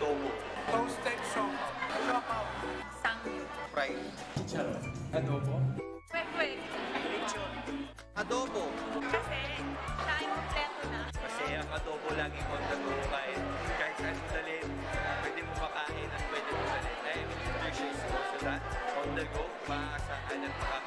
Adobo. Toasted Shoka. Shoka. Sangyup. Fries. Chicharon. Adobo. Kwek-kwek. Lechon. Adobo. Kasi siya yung kompleto na. Kasi ang adobo laging on the go kahit kahit saan mo dalhin, pwede mo makain at pwede mo dalhin. Dahil nutritious also that on the go, maaasahan at makakausap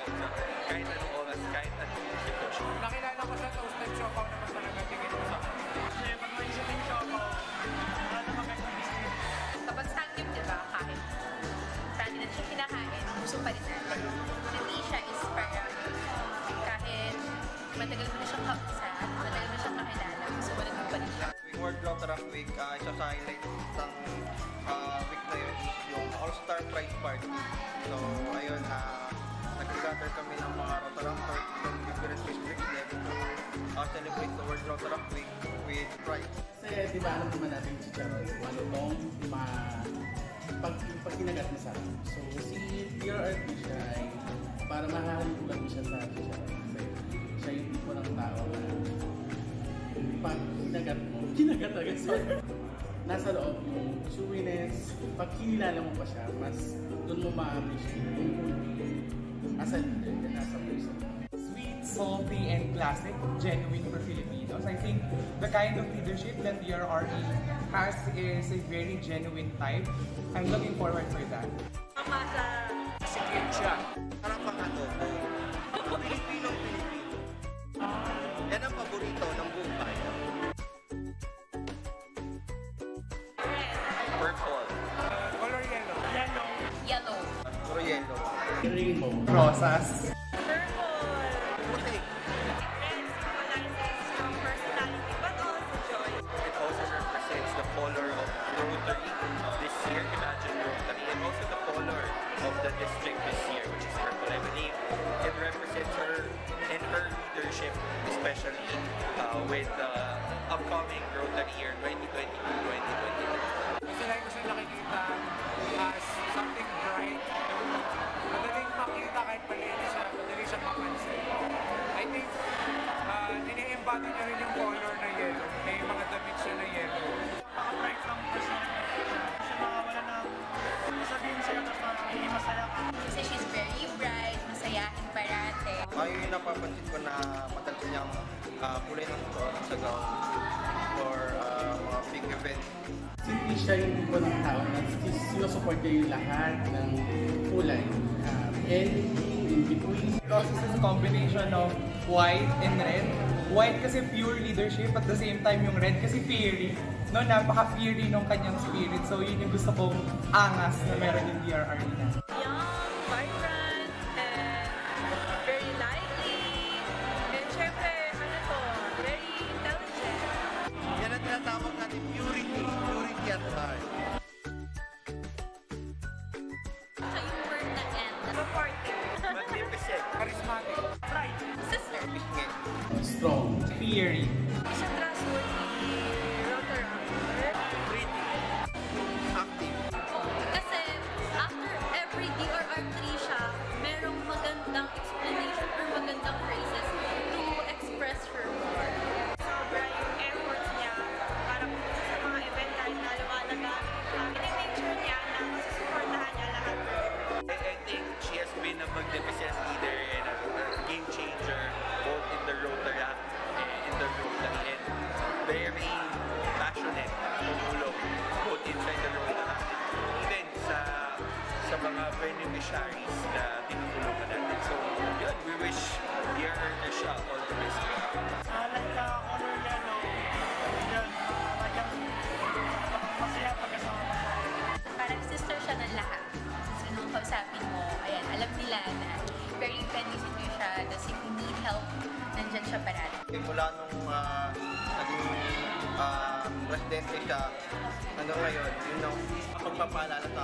So, ayun, uh, nag-gather kami ng mga Rotaractors from different districts there to uh, celebrate the World Rotaract Week with pride. Kasi di ba alam naman natin si Charon, ano ma pag, pag kinagat na sa akin. So si Pure Art siya ay para mahahalikulan mo siya sa akin siya. Kasi siya yung tipo ng tao na pag kinagat mo, kinagat agad sorry. Nasa loob yung chewiness, pag kinilala mo pa siya, mas doon mo ma-appreciate yung as a leader and as person. sweet, salty, and classic, genuine for Filipinos. I think the kind of leadership that DRRE has is a very genuine type. I'm looking forward for that. Masa Secret siya. Parang pang. Yellow. Rainbow. Uh, kulay ng suot sa gown for uh, mga big event. Hindi siya yung tipo ng tao na sinusupport niya yung lahat ng kulay. Um, anything in between. Rosas is a combination of white and red. White kasi pure leadership, at the same time yung red kasi fiery. No, napaka-fiery nung kanyang spirit. So yun yung gusto kong angas na meron yung DRRE na.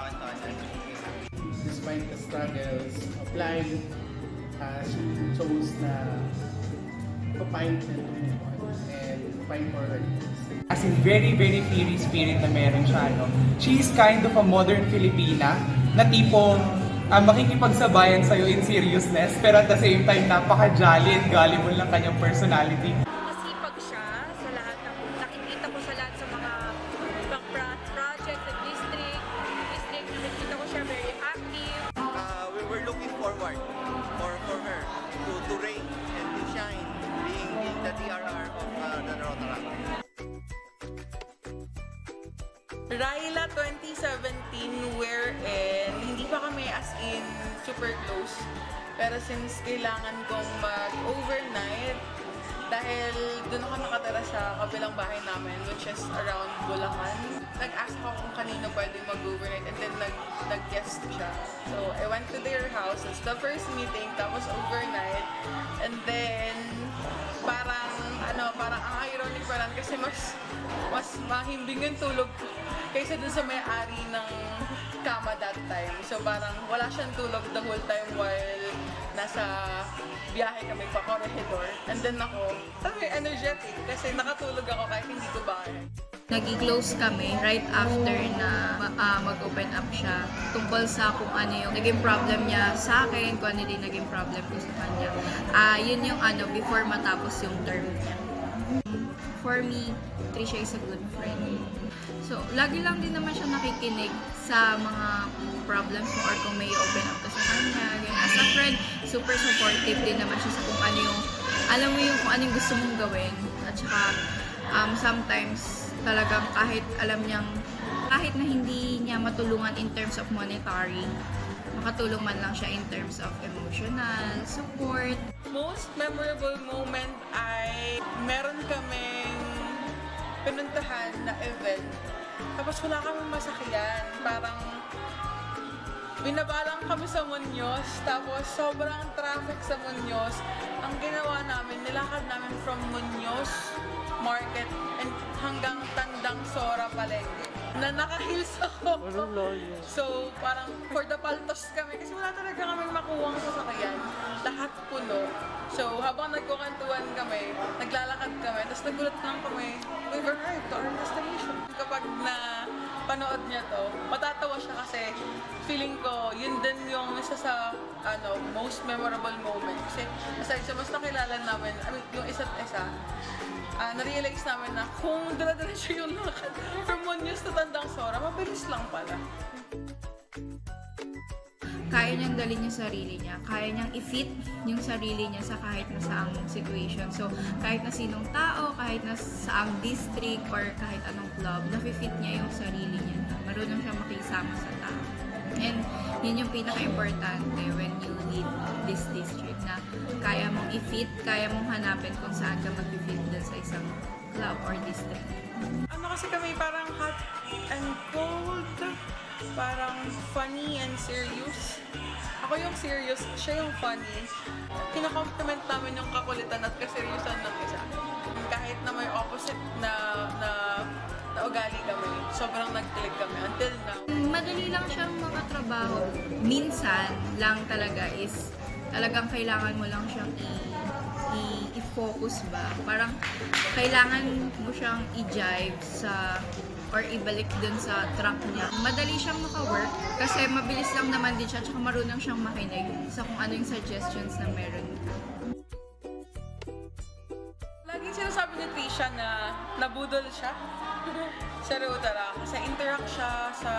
1,000. Despite the struggles of life, uh, she chose na to fight and to move on and fight for her dreams. As in very, very fiery spirit na meron siya. No? She is kind of a modern Filipina na tipong uh, makikipagsabayan sa'yo in seriousness pero at the same time napaka-jolly and gullible ng kanyang personality. Bulacan. Nag-ask ako kung kanino pwede mag-overnight and then nag- nag-guest siya. So, I went to their house. It's the first meeting, tapos overnight. And then, parang, ano, parang ang ironic pa lang kasi mas, mas mahimbing yung tulog kaysa dun sa may-ari ng kama that time. So, parang wala siyang tulog the whole time while nasa biyahe kami pa corridor. And then ako, mo, energetic kasi nakatulog ako kahit hindi ko bahay. Nag-close kami right after na ah, mag-open up siya tungkol sa kung ano yung naging problem niya sa akin, kung ano din naging problem ko sa kanya. Ah, yun yung ano, before matapos yung term niya. For me, Trisha is a good friend. So, lagi lang din naman siya nakikinig sa mga problems mo or kung may open up ka sa kanya. Ganyan. As a friend, super supportive din naman siya sa kung ano yung, alam mo yung kung ano yung gusto mong gawin. At saka, um, sometimes, talagang kahit alam niyang, kahit na hindi niya matulungan in terms of monetary, makatulong man lang siya in terms of emotional support. Most memorable moment ay meron kaming pinuntahan na event. Tapos wala kaming masakyan. Parang binabalang kami sa Muñoz. Tapos sobrang traffic sa Muñoz. Ang ginawa namin, nilakad namin from Muñoz Market and hanggang Tandang Sora Palengke. Na naka-heels ako. So, parang for the paltos kami kasi wala talaga kaming makuwang sasakyan. Lahat puno. So, habang nagkukantuan kami, naglalakad kami, tapos nagulat lang kami, we've arrived to our destination. Kapag na panood niya to, matatawa siya kasi feeling ko, yun din yung isa sa ano, most memorable moment. Kasi aside sa mas nakilala namin, I mean, yung isa't isa, ah na-realize namin na kung dala-diretso yung lakad from Muñoz to Tandang Sora, mabilis lang pala. Kaya niyang dalhin yung sarili niya. Kaya niyang i-fit yung sarili niya sa kahit na saang situation. So, kahit na sinong tao, kahit na saang district, or kahit anong club, nafe-fit niya yung sarili niya. Marunong siya makisama sa tao. And yun yung pinaka-importante when you lead this district na kaya mong i-fit, kaya mong hanapin kung saan ka mag-fit dun sa isang club or district. Ano kasi kami parang hot and cold, parang funny and serious. Ako yung serious, siya yung funny. Kinakompliment namin yung kakulitan at kaseryosan ng isa. Kahit na may opposite na, na, na ugali kami, sobrang nag-click kami until now. Madali lang siyang makatrabaho. Minsan lang talaga is talagang kailangan mo lang siyang i-focus ba. Parang kailangan mo siyang i-jive sa or ibalik dun sa track niya. Madali siyang maka-work kasi mabilis lang naman din siya tsaka marunong siyang makinig sa kung ano yung suggestions na meron ka. Laging sinasabi ni Trisha na nabudol siya sa Rotarac. Kasi interact siya sa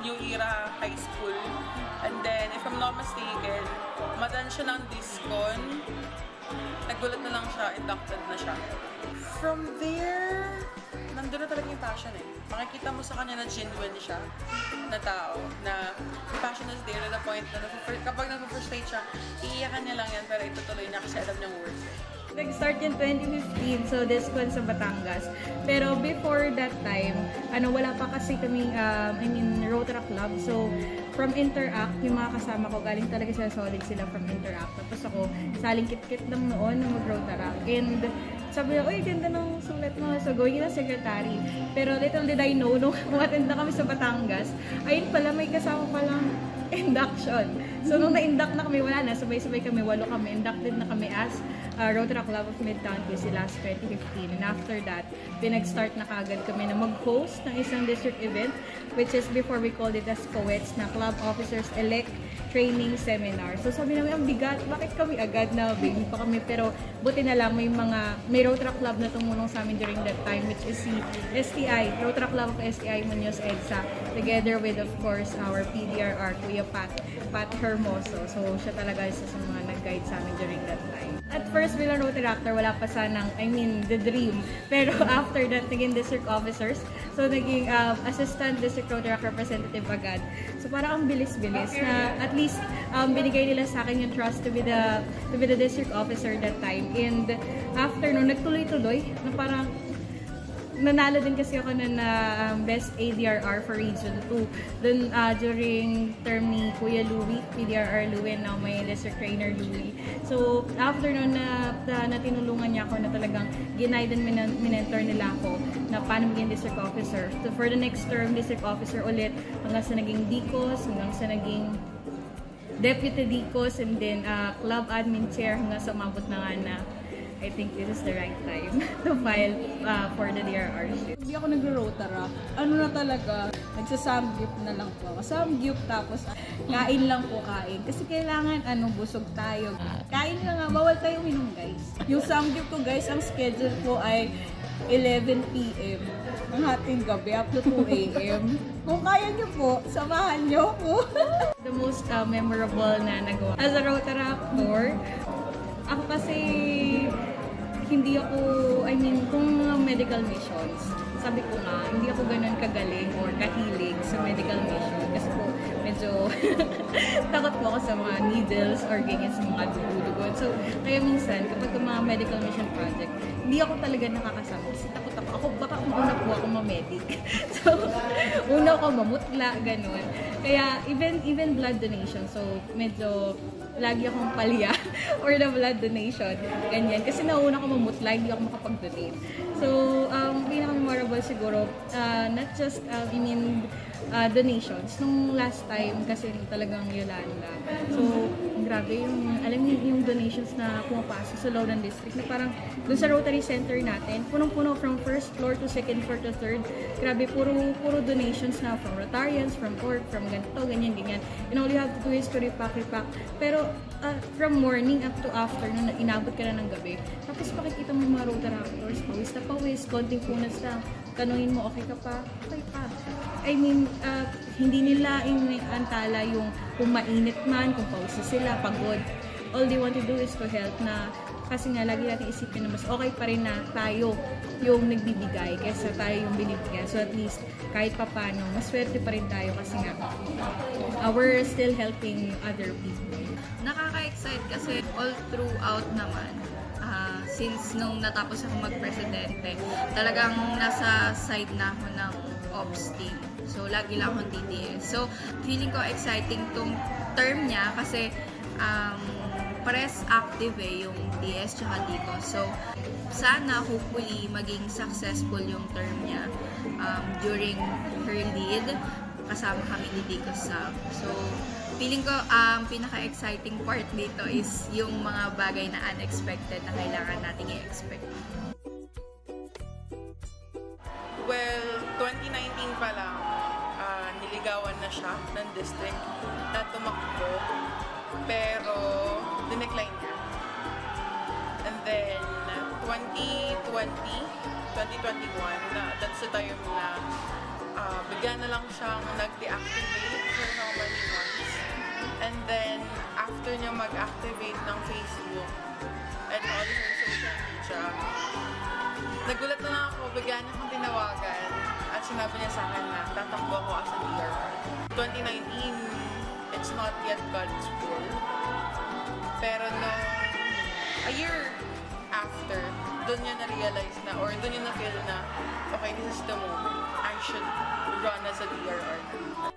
New Era High School. And then, if I'm not mistaken, madan siya ng Discon. Nagulat na lang siya, inducted na siya. From there, nandun na talaga yung passion eh. Makikita mo sa kanya na genuine siya na tao, na passion is there to the point na kapag nag-frustrate siya, iiyakan niya lang yan pero itutuloy niya kasi alam niyang worth it. Nag-start yung 2015, so Discon sa Batangas. Pero before that time, ano, wala pa kasi kaming, um, I mean, Rotaract Club. So, from Interact, yung mga kasama ko, galing talaga sila solid sila from Interact. Tapos ako, saling kit-kit lang noon na mag-Rotaract. And sabi niya, uy, ganda ng sulat mo. So, going na secretary. Pero little did I know, nung umattend na kami sa Batangas, ayun pala, may kasama palang induction. So, nung na-induct na kami, wala na, sabay-sabay kami, walo kami, inducted na kami as uh, Rotaract Club of Midtown QC last 2015. And after that, pinag-start na kagad kami na mag-host ng isang district event, which is before we called it as COETS, na Club Officers Elect Training Seminar. So, sabi namin, ang bigat, bakit kami agad na baby pa kami? Pero, buti na lang, may mga, may Rotaract Club na tumulong sa amin during that time, which is si STI, Rotaract Club of STI Munoz EDSA, together with, of course, our PDRR, Kuya Pat, Pat Hermoso. So, siya talaga isa sa mga nag-guide sa amin during that time. At first, bilang Rotaractor, wala pa sanang, I mean, the dream. Pero after that, naging district officers, So, naging um, assistant district Rotaract representative agad. So, parang ang bilis-bilis na at least um, binigay nila sa akin yung trust to be the to be the district officer that time. And after no, nagtuloy-tuloy na parang nanalo din kasi ako na, na um, best ADRR for Region 2 dun uh, during term ni Kuya Louie, PDRR Louie, now may district trainer Louie. So, after nun na, na, na tinulungan niya ako na talagang ginide and min- minentor nila ako na paano maging district officer. So, for the next term, district officer ulit hanggang sa naging DICOS, hanggang sa naging deputy DICOS, and then uh, club admin chair hanggang sa umabot na nga na I think this is the right time to file uh, for the DRR. Hindi ako nagro-rotara. Ano na talaga, nagsa-samgyup na lang po ako. Samgyup tapos kain lang po kain. Kasi kailangan ano, busog tayo. Kain lang nga, bawal tayo minum guys. Yung samgyup ko guys, ang schedule ko ay 11 p.m. ng hating gabi up to 2 a.m. Kung kaya niyo po, samahan niyo po. the most uh, memorable na nagawa. As a Rotaractor, ako kasi hindi ako, I mean, kung medical missions, sabi ko nga, hindi ako ganun kagaling or kahilig sa medical mission. Kasi po, medyo takot po ako sa mga needles or ganyan sa mga dugo-dugo. So, kaya minsan, kapag mga medical mission project, hindi ako talaga nakakasama kasi takot ako. Ako, baka una po ako ma-medic. so, una ako mamutla, ganun. Kaya, even even blood donation, so medyo lagi akong palya or the blood donation. Ganyan. Kasi nauna ko mamutla, hindi ako makapag-donate. So, um, pinaka-memorable siguro, uh, not just, uh, I mean, uh, donations. Nung last time, kasi talagang Yolanda. So, grabe yung, alam niyo, yung donations na pumapasok sa Lowland District na parang dun sa Rotary Center natin, punong-puno from first floor to second floor to third. Grabe, puro, puro donations na from Rotarians, from Cork, from ganito, ganyan, ganyan. And all you have to do is to repack, repack. Pero, uh, from morning up to afternoon, na inabot ka na ng gabi. Tapos makikita mo yung mga Rotaractors, pawis na pawis, konting punas lang. Tanungin mo, okay ka pa? Okay pa. I mean, uh, hindi nila inantala yung kung mainit man, kung pausa sila, pagod. All they want to do is to help na kasi nga lagi natin isipin na mas okay pa rin na tayo yung nagbibigay kaysa tayo yung binibigyan. So at least kahit pa paano, mas swerte pa rin tayo kasi nga uh, we're still helping other people. Nakaka-excite kasi all throughout naman since nung natapos ako mag-presidente, talagang nasa side na ako ng ops team. So, lagi lang akong DDS. So, feeling ko exciting tong term niya kasi um, pares active eh, yung DS tsaka DICO. So, sana hopefully maging successful yung term niya um, during her lead kasama kami ni Dico Sab. So, feeling ko ang pinaka-exciting part dito is yung mga bagay na unexpected na kailangan nating i-expect. Well, 2019 pa lang, ah, niligawan na siya ng district na tumakbo. Pero, dinecline niya. And then, 2020, 2021, na, that's the time na ah, bigla na lang siyang nag-deactivate for how many. And then, after niya mag-activate ng Facebook and all her social media, nagulat na lang ako, bigla niya akong tinawagan at sinabi niya sa akin na tatakbo ako as a DRR. 2019, it's not yet God's will. Pero nung a year after, doon niya na-realize na or doon niya na-feel na okay, this is the moment. I should run as a DRR.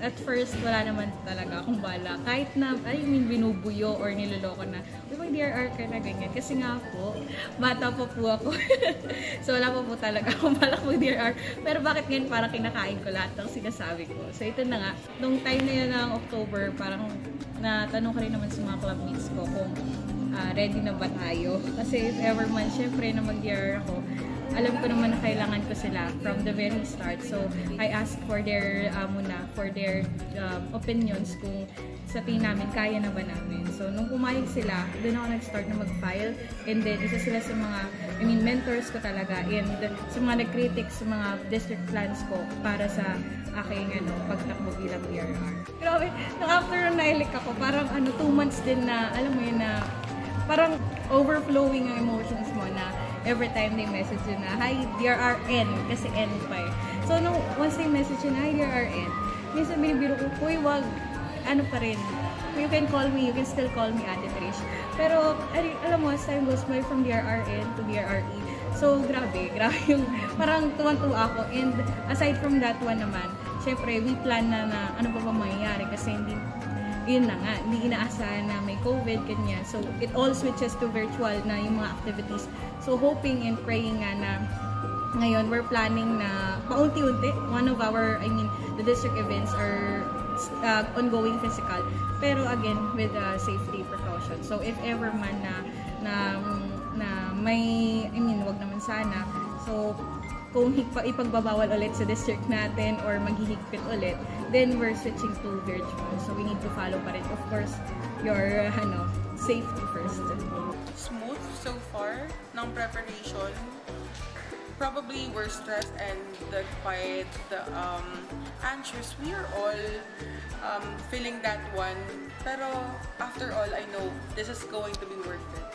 At first, wala naman talaga akong bala. Kahit na, I mean, binubuyo or niloloko na, uy, mag DRR ka na ganyan. Kasi nga po, bata pa po ako. so, wala pa po talaga akong balak mag DRR. Pero bakit ngayon parang kinakain ko lahat ng sinasabi ko. So, ito na nga. Nung time na yun ng October, parang natanong ka rin naman sa mga clubmates ko kung ah, ready na ba tayo. Kasi if ever man, syempre na mag-DRR ako, alam ko naman na kailangan ko sila from the very start. So, I asked for their, uh, muna, for their um, opinions kung sa tingin namin, kaya na ba namin. So, nung pumayag sila, doon ako nag-start na mag-file. And then, isa sila sa mga, I mean, mentors ko talaga. And sa mga nag-critic sa mga district plans ko para sa aking ano, pagtakbo bilang DRR. Grabe, nung after nung nailik ako, parang ano, two months din na, alam mo yun na, parang overflowing ang emotions mo na every time they message you na, Hi, DRRN, kasi N pa eh. So, nung once they message yun, hi, dear RN, minsan binibiro ko, uy, wag, ano pa rin, you can call me, you can still call me Ate Trish. Pero, al- alam mo, as time goes by from DRRN to DRRE, so grabe, grabe yung, parang tuwan-tuwa ako. And aside from that one naman, syempre, we plan na na ano pa ba mangyayari kasi hindi, yun na nga, hindi inaasahan na may COVID, ganyan. So, it all switches to virtual na yung mga activities. So, hoping and praying nga na ngayon, we're planning na paunti-unti. One of our, I mean, the district events are uh, ongoing physical. Pero again, with uh, safety precautions. So, if ever man na, na, na may, I mean, wag naman sana. So, kung ipagbabawal ulit sa district natin or maghihigpit ulit, then we're switching to virtual. So, we need to follow pa rin, of course, your, ano, safety first. smooth so far ng preparation. Probably we're stressed and the quite um, anxious. We are all um, feeling that one. Pero after all, I know this is going to be worth it.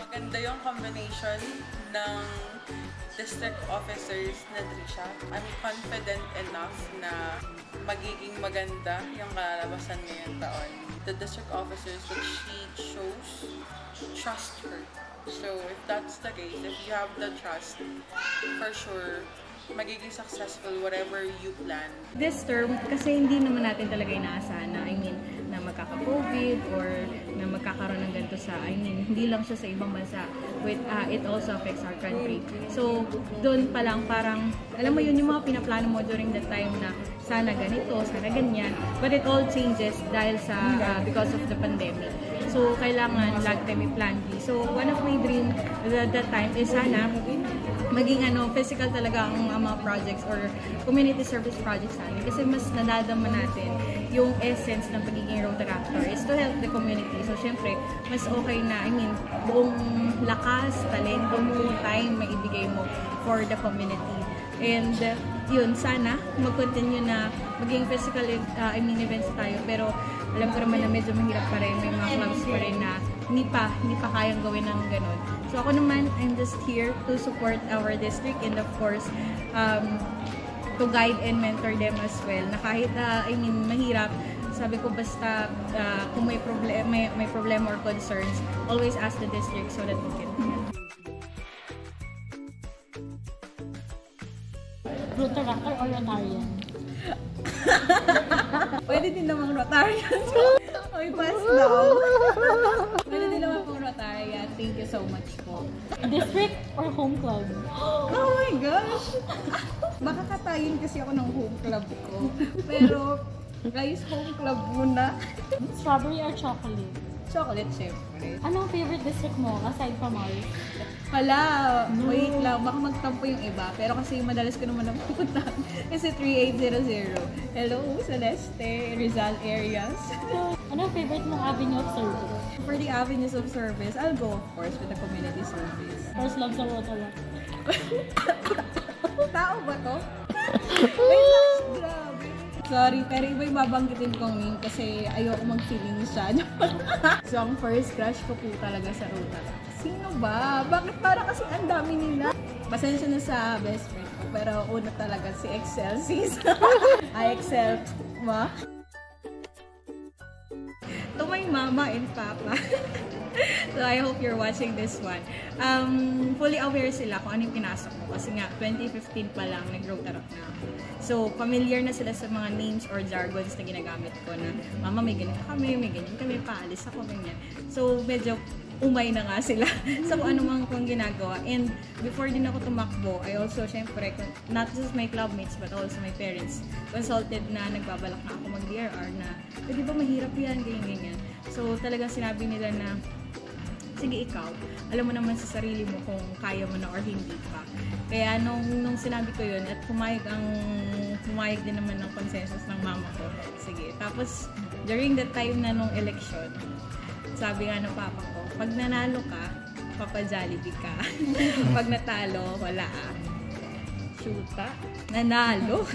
Maganda yung combination ng district officers na Trisha. I'm confident enough na magiging maganda yung kalalabasan ngayong taon. The district officers that she chose, trust her. So if that's the case, if you have the trust, for sure, magiging successful whatever you plan. this term, kasi hindi naman natin talaga inaasahan na, I mean, na magkaka-COVID or na magkakaroon ng ganito sa, I mean, hindi lang siya sa ibang bansa, with, uh, it also affects our country. So, doon pa lang parang, alam mo yun, yung mga pinaplano mo during the time na sana ganito, sana ganyan, but it all changes dahil sa, uh, because of the pandemic. So, kailangan lagi tayo may plan B. So, one of my dream at that time is sana maging ano, physical talaga ang, mga projects or community service projects natin. Kasi mas nadadama natin yung essence ng pagiging Rotaractor is to help the community. So, syempre, mas okay na, I mean, buong lakas, talento mo, time, maibigay mo for the community. And, uh, yun, sana mag-continue na maging physical, uh, I mean, events tayo. Pero, alam ko naman na medyo mahirap pa rin. May mga clubs pa rin na hindi pa, hindi pa kayang gawin ng ganun. So, ako naman, I'm just here to support our district and of course, um, to guide and mentor them as well. Na kahit, uh, I mean, mahirap, sabi ko basta uh, kung may problema, may, may problema or concerns, always ask the district so that we can Rotaract or Rotarian? Pwede din namang Rotarian. Oy, pass daw. Pwede din naman pong Rotarian. Thank you so much po. District or home club? Oh my gosh! Makakatayin kasi ako ng home club ko. Pero, guys, home club muna. Strawberry or chocolate? Chocolate, syempre. Anong favorite district mo aside from ours? Hala, wait lang, baka magtampo yung iba. Pero kasi madalas ko naman napupunta. kasi 3800. Hello, Celeste, Rizal areas. Anong favorite mong avenue of service? For the avenues of service, I'll go of course with the community service. First love sa Rotaract. Tao ba to? Wait lang, grabe. Sorry, pero iba yung babanggitin kong name kasi ayoko mag-feeling siya. so, ang first crush ko po talaga sa Ruta. Sino ba? Bakit para kasi ang dami nila? Pasensya na sa best friend ko, pero una talaga si Excel sis. I Excel, ma? to my mama and papa. so I hope you're watching this one. Um, fully aware sila kung ano yung pinasok ko kasi nga 2015 pa lang nag-rotaract na ako. So familiar na sila sa mga names or jargons na ginagamit ko na mama may ganito kami, may ganyan kami, paalis ako, ganyan. So medyo umay na nga sila sa kung ano mang kong ginagawa. And before din ako tumakbo, I also, syempre, not just my clubmates, but also my parents, consulted na nagbabalak na ako mag-DRR na, pwede ba mahirap yan, ganyan, ganyan. So, talagang sinabi nila na, sige ikaw, alam mo naman sa sarili mo kung kaya mo na or hindi pa. Kaya nung, nung sinabi ko yun at pumayag ang pumayag din naman ng consensus ng mama ko. Sige. Tapos during the time na nung election, sabi nga ng papa ko, pag nanalo ka, papa Jollibee ka. pag natalo, wala ah. Chuta. Nanalo.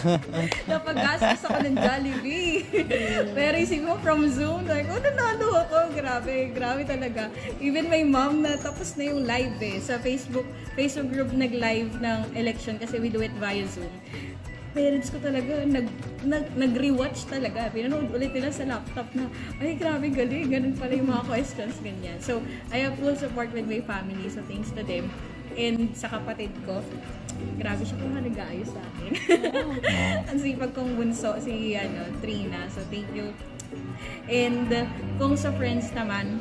Napagastos ako ng Jollibee. Pero isip mo from Zoom, like, oh, nanalo ako. Grabe, grabe talaga. Even my mom na tapos na yung live eh. Sa Facebook, Facebook group nag-live ng election kasi we do it via Zoom parents ko talaga nag, nag, nag-rewatch talaga. Pinanood ulit nila sa laptop na, ay grabe galing, ganun pala yung mga questions, ganyan. So, I have full support with my family, so thanks to them. And sa kapatid ko, grabe siya kung nag-aayos sa akin. Ang sipag kong bunso, si ano, Trina. So, thank you. And kung sa friends naman,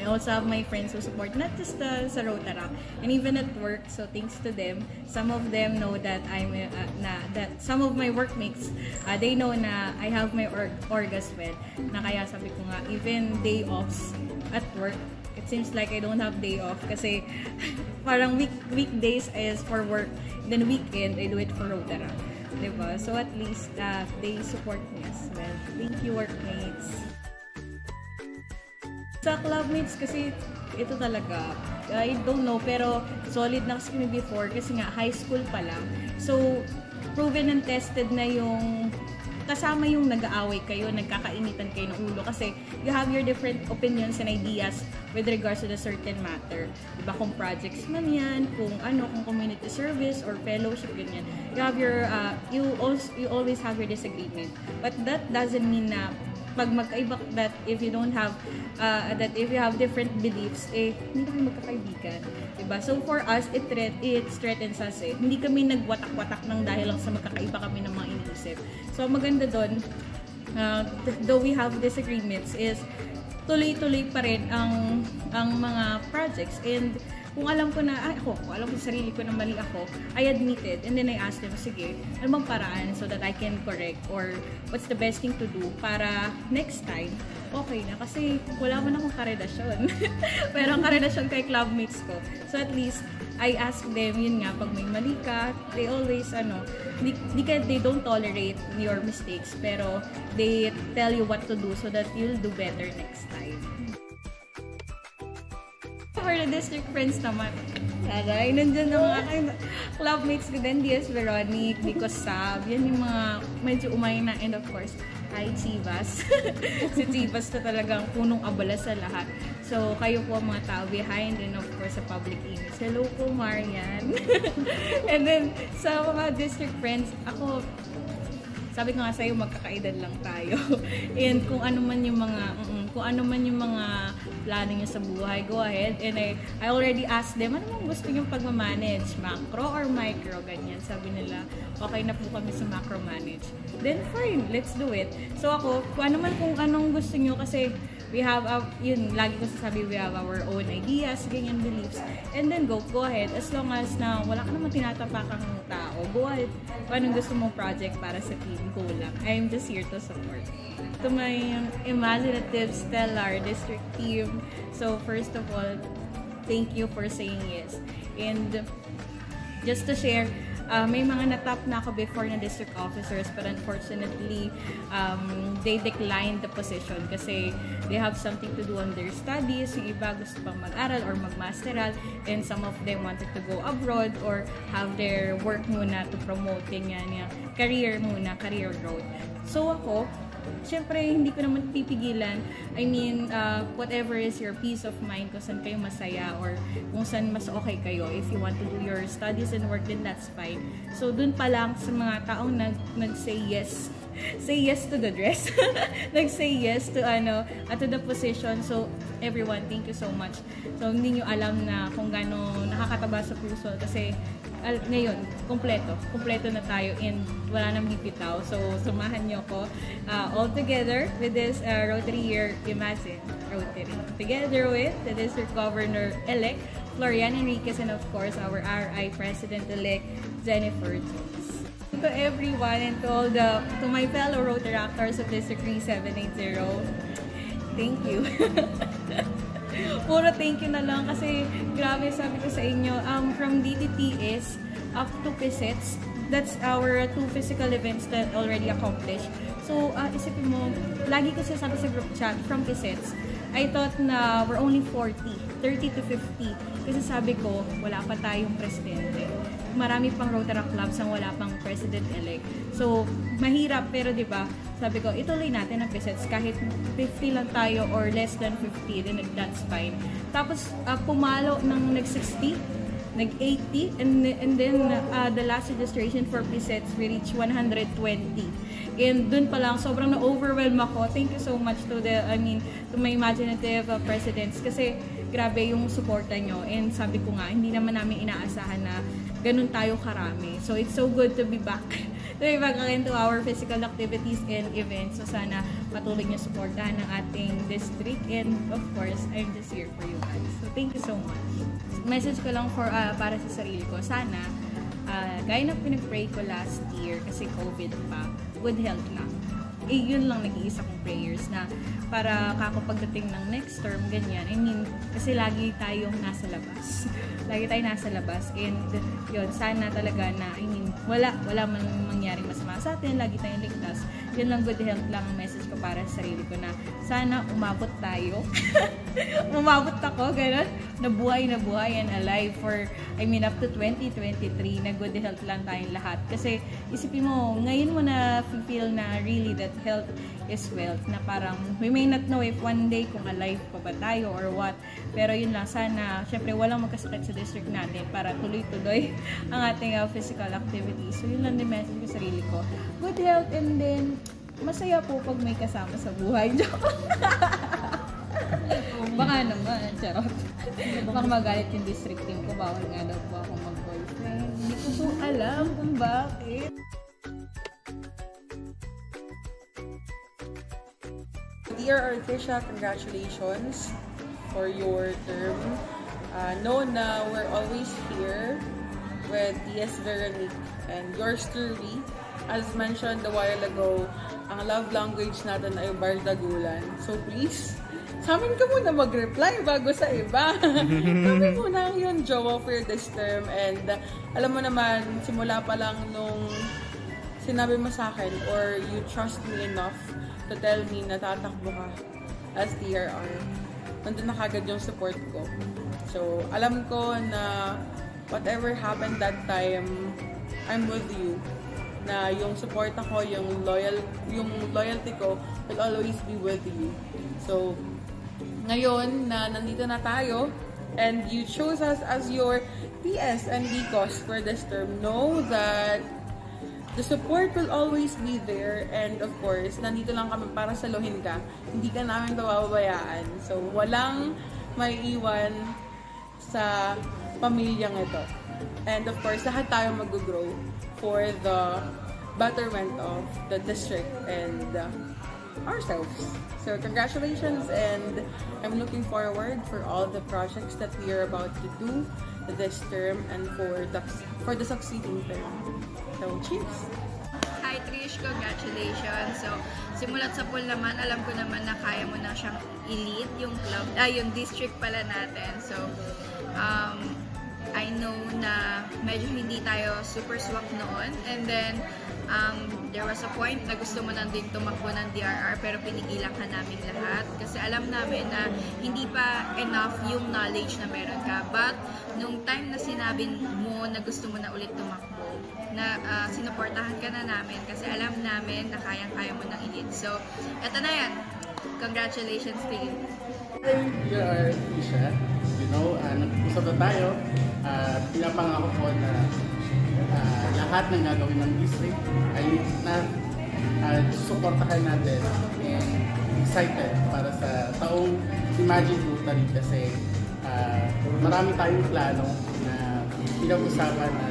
I also have my friends who support not just uh, sa Rotaract and even at work. So thanks to them, some of them know that I'm uh, na that some of my workmates uh, they know na I have my org, org as. Na kaya sabi ko nga even day offs at work it seems like I don't have day off kasi parang week weekdays is for work then weekend I do it for Rotaract. Diba? So at least uh, they support me as well. Thank you workmates. Sa clubmates kasi ito talaga, I don't know, pero solid na kasi kami before kasi nga high school pa lang. So, proven and tested na yung kasama yung nag-aaway kayo, nagkakainitan kayo ng ulo kasi you have your different opinions and ideas with regards to the certain matter. Diba kung projects man yan, kung ano, kung community service or fellowship, ganyan. You have your, uh, you, also, you always have your disagreement. But that doesn't mean na pag magkaiba that if you don't have uh, that if you have different beliefs eh hindi kami magkakaibigan diba? So for us it threat it threatens us eh. Hindi kami nagwatak-watak ng dahil lang sa magkakaiba kami ng mga iniisip. So maganda doon uh, though we have disagreements is tuloy-tuloy pa rin ang ang mga projects. And kung alam ko na, ay ako, kung alam ko sa sarili ko na mali ako, I admitted and then I asked them, sige, ano bang paraan so that I can correct or what's the best thing to do para next time, okay na. Kasi wala man akong karelasyon. Pero ang karelasyon kay clubmates ko. So at least, I ask them, yun nga, pag may mali ka, they always, ano, di, di they don't tolerate your mistakes, pero they tell you what to do so that you'll do better next time for the district friends naman. Taray, nandyan ang mga aking clubmates ko din, DS Veronic, Because Sab, yan yung mga medyo umay na, and of course, hi Chivas. si Chivas na talagang punong abala sa lahat. So, kayo po ang mga tao behind and of course sa public image. Hello po, Marian. and then, sa mga district friends, ako, sabi ko nga sa'yo, magkakaedad lang tayo. And kung ano man yung mga, mm, kung ano man yung mga plano niyo sa buhay, go ahead. And I, I already asked them, ano bang gusto niyo pagmamanage? Macro or micro? Ganyan. Sabi nila, okay na po kami sa macro manage. Then fine, let's do it. So ako, kung ano man kung anong gusto niyo kasi we have, uh, yun, lagi ko sasabi, we have our own ideas, ganyan beliefs. And then go, go ahead. As long as na wala ka naman tinatapakang tao, go ahead. Kung anong gusto mong project para sa team, go lang. I'm just here to support. To my imaginative stellar district team, so first of all, thank you for saying yes. And just to share, uh, may mga natap na ako before na district officers but unfortunately um, they declined the position kasi they have something to do on their studies. Yung iba gusto pang mag-aral or mag-masteral and some of them wanted to go abroad or have their work muna to promote ganyan career muna, career growth. So ako syempre, hindi ko naman pipigilan. I mean, uh, whatever is your peace of mind, kung saan kayo masaya or kung saan mas okay kayo. If you want to do your studies and work, then that's fine. So, dun pa lang sa mga taong nag, nag-say yes say yes to the dress. Nag-say yes to ano, uh, to the position. So, everyone, thank you so much. So, hindi nyo alam na kung gaano nakakataba sa puso kasi al, ngayon, kompleto. Kompleto na tayo and wala nang bibitaw. So, sumahan nyo ko uh, all together with this uh, Rotary Year Imagine Rotary. Together with the District Governor-elect Florian Enriquez and of course our RI President-elect Jennifer Jones. To everyone and to all the to my fellow Rotaractors of District 3780, thank you. Puro thank you na lang kasi grabe sabi ko sa inyo, um, from DTTS up to PISETS, that's our two physical events that already accomplished. So, uh, isipin mo, lagi ko sabi sa group chat from PISETS, I thought na we're only 40, 30 to 50. Kasi sabi ko, wala pa tayong presidente. Marami pang Rotaract clubs ang wala pang president-elect. So, mahirap pero 'di ba? Sabi ko, ituloy natin ang visits kahit 50 lang tayo or less than 50, then that's fine. Tapos ah, pumalo ng nag-60, nag-80, and, and then uh, the last registration for presets, we reached 120. And dun pa lang, sobrang na-overwhelm ako. Thank you so much to the, I mean, to my imaginative uh, presidents kasi grabe yung suporta nyo. And sabi ko nga, hindi naman namin inaasahan na ganun tayo karami. So it's so good to be back. back again to our physical activities and events. So sana patuloy nyo suportahan ng ating district. And of course, I'm just here for you guys. So thank you so much. Message ko lang for uh, para sa sarili ko. Sana, uh, gaya ng pinag-pray ko last year kasi COVID pa, good health lang. Eh, yun lang nag-iisa kong prayers na para kako pagdating ng next term, ganyan. I mean, kasi lagi tayong nasa labas. lagi tayong nasa labas. And yun, sana talaga na, I mean, wala, wala man mangyaring masama sa atin, lagi tayong ligtas. Yun lang, good health lang ang message ko para sa sarili ko na sana umabot tayo. umabot ako, gano'n. Nabuhay na buhay and alive for, I mean, up to 2023 na good health lang tayong lahat. Kasi isipin mo, ngayon mo na feel na really that health is wealth na parang we may not know if one day kung alive pa ba tayo or what pero yun lang sana syempre walang magkasakit sa district natin para tuloy-tuloy ang ating uh, physical activities. So yun lang din message ko sa sarili ko. Good health and then masaya po pag may kasama sa buhay. Baka naman charot. Baka magalit yung district team ko bawal nga daw po ako mag-boyfriend. Hindi ko po alam kung bakit. Dear Artisha, congratulations for your term. Uh, know na we're always here with DS Veronique and yours truly. As mentioned a while ago, ang love language natin ay bardagulan. So please, sa amin ka muna mag-reply bago sa iba. Kami muna yung jowa for this term. And uh, alam mo naman, simula pa lang nung sinabi mo sa akin or you trust me enough to tell me na tatakbo ka as DRR, nandun na kagad yung support ko. So, alam ko na whatever happened that time, I'm with you. Na yung support ako, yung loyal, yung loyalty ko will always be with you. So, ngayon na nandito na tayo, and you chose us as your PS and DCOS for this term, know that the support will always be there and of course, nandito lang kami para saluhin ka. Hindi ka namin pababayaan. So, walang may iwan sa pamilyang ito. And of course, lahat tayo mag-grow for the betterment of the district and uh, ourselves. So, congratulations and I'm looking forward for all the projects that we are about to do this term and for the, for the succeeding term. So, cheers! Hi Trish, congratulations. So, simulat sa pool naman, alam ko naman na kaya mo na siyang elite yung club, ah, yung district pala natin. So, um, I know na medyo hindi tayo super swak noon. And then, um, there was a point na gusto mo nanding tumakbo ng DRR pero pinigilan ka namin lahat. Kasi alam namin na hindi pa enough yung knowledge na meron ka. But, nung time na sinabi mo na gusto mo na ulit tumakbo, na uh, sinuportahan ka na namin kasi alam namin na kayang-kaya mo nang i-hit. So, eto na yan. Congratulations to you. Are Isha. You know, uh, nag-usap na tayo. Uh, pinapangako ko na uh, lahat ng gagawin ng district ay na uh, suportahan natin and excited para sa taong Imagine Rotary kasi uh, marami tayong plano na pinag-usapan at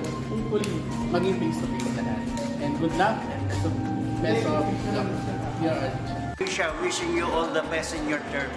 hopefully maging face to face na And good luck and best of luck. Here are Risha, wishing you all the best in your term.